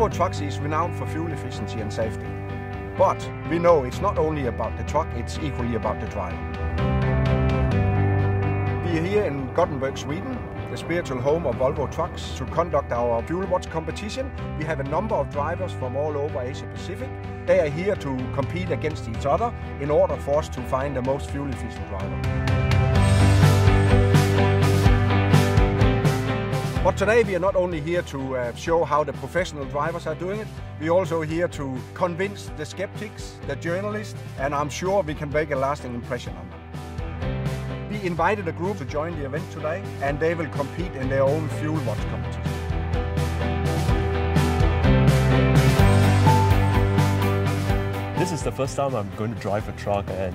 Volvo Trucks is renowned for fuel efficiency and safety. But we know it's not only about the truck, it's equally about the driver. We are here in Gothenburg, Sweden, the spiritual home of Volvo Trucks, to conduct our Fuel Watch competition. We have a number of drivers from all over Asia Pacific. They are here to compete against each other in order for us to find the most fuel efficient driver. But today we are not only here to uh, show how the professional drivers are doing it, we're also here to convince the skeptics, the journalists, and I'm sure we can make a lasting impression on them. We invited a group to join the event today, and they will compete in their own fuel watch competition. This is the first time I'm going to drive a truck and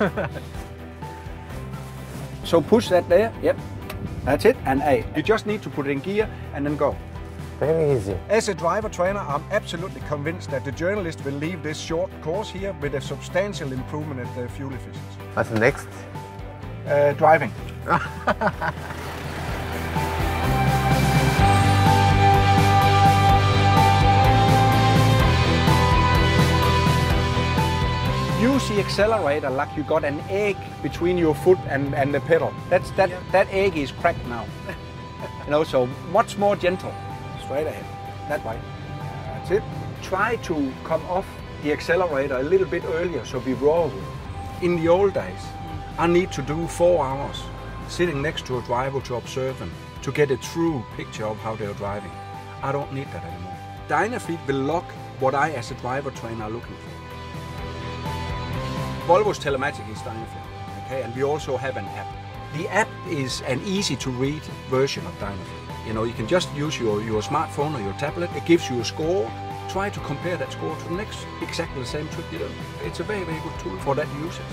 so push that there. Yep. That's it. And A. You just need to put it in gear and then go. Very easy. As a driver trainer, I'm absolutely convinced that the journalist will leave this short course here with a substantial improvement in the fuel efficiency. What's next? Uh, driving. accelerator like you got an egg between your foot and, and the pedal. That's that that egg is cracked now. you know, so much more gentle. Straight ahead. That way. That's it. Try to come off the accelerator a little bit earlier so we roll. In the old days, I need to do four hours sitting next to a driver to observe them, to get a true picture of how they're driving. I don't need that anymore. Dynafleet will lock what I as a driver trainer are looking for. Volvo's telematic is Dynafleet, okay, and we also have an app. The app is an easy to read version of Dynafleet. You know, you can just use your, your smartphone or your tablet, it gives you a score. Try to compare that score to the next exactly the same trip you do. It's a very, very good tool for that users.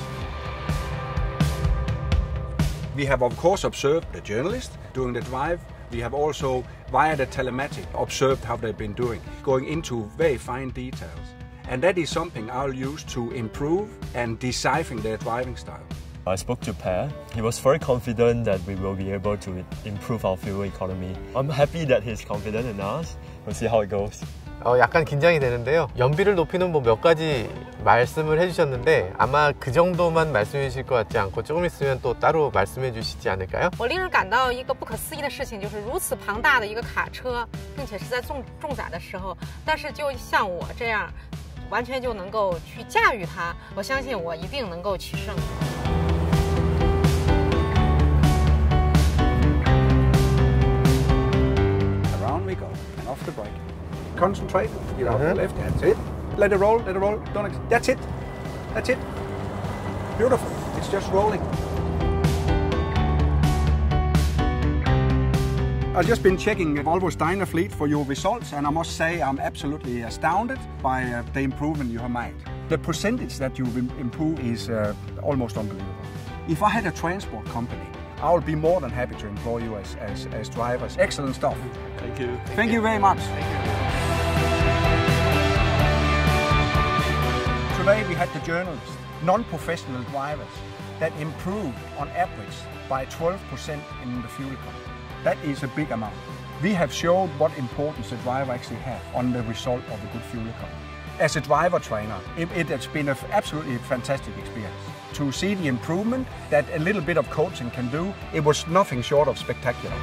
We have of course observed the journalist during the drive. We have also, via the telematic, observed how they've been doing, going into very fine details. And that is something I'll use to improve and deciphering their driving style. I spoke to Per. He was very confident that we will be able to improve our fuel economy. I'm happy that he's confident in us. We'll see how it goes. 어, 약간 긴장이 되는데요. 연비를 높이는 뭐 몇 가지 말씀을 해주셨는데 아마 그 정도만 말씀해 주실 것 같지 않고 조금 있으면 또 따로 말씀해 주시지 않을까요? 我令人感到一个不可思议的事情，就是如此庞大的一个卡车，并且是在重重载的时候，但是就像我这样， 完全就能够去驾驭它，我相信我一定能够取胜。 Around we go, and off the brake. Concentrate, get off the left, that's it. Let it roll, let it roll, don't, ex- that's it, that's it. Beautiful, it's just rolling. I've just been checking Volvo's Dynafleet for your results, and I must say I'm absolutely astounded by uh, the improvement you have made. The percentage that you've improved is uh, almost unbelievable. If I had a transport company, I would be more than happy to employ you as, as, as drivers. Excellent stuff. Thank you. Thank you very much. Today we had the journalists, non-professional drivers, that improved on average by 12% in the fuel economy. That is a big amount. We have showed what importance the driver actually has on the result of a good fuel economy. As a driver trainer, it, it has been an absolutely fantastic experience. To see the improvement that a little bit of coaching can do, it was nothing short of spectacular.